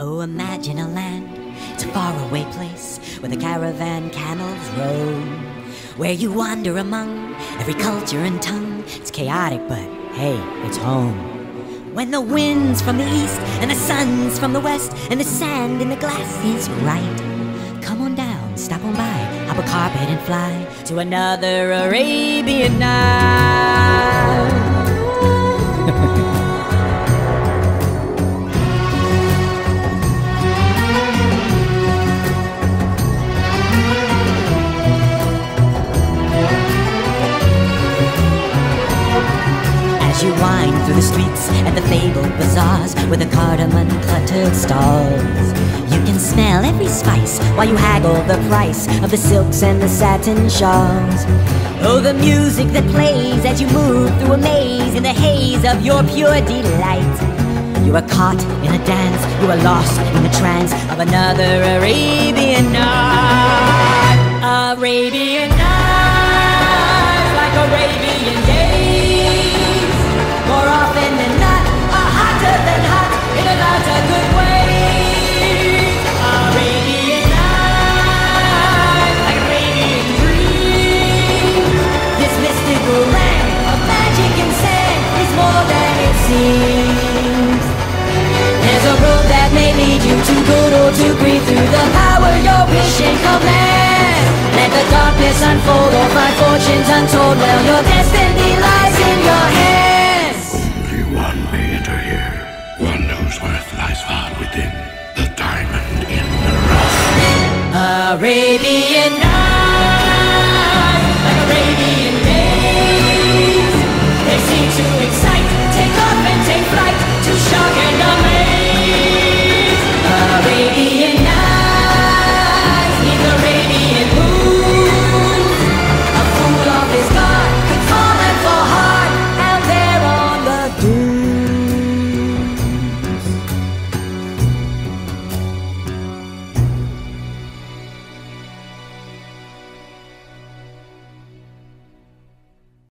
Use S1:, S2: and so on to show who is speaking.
S1: Oh, imagine a land, it's a faraway place where the caravan camels roam. Where you wander among every culture and tongue. It's chaotic, but hey, it's home. When the wind's from the east and the sun's from the west and the sand in the glass is right. Come on down, stop on by, hop a carpet and fly to another Arabian night. As you wind through the streets and the fabled bazaars with the cardamom cluttered stalls, you can smell every spice while you haggle the price of the silks and the satin shawls. Oh, the music that plays as you move through a maze in the haze of your pure delight. You are caught in a dance, you are lost in the trance of another Arabian night. Lead you to good or to greed through the power your wish and command. Let the darkness unfold or find fortunes untold. Well, your destiny lies in your hands.
S2: Only one may enter here. One whose worth lies far within the diamond in the rough.
S1: Arabian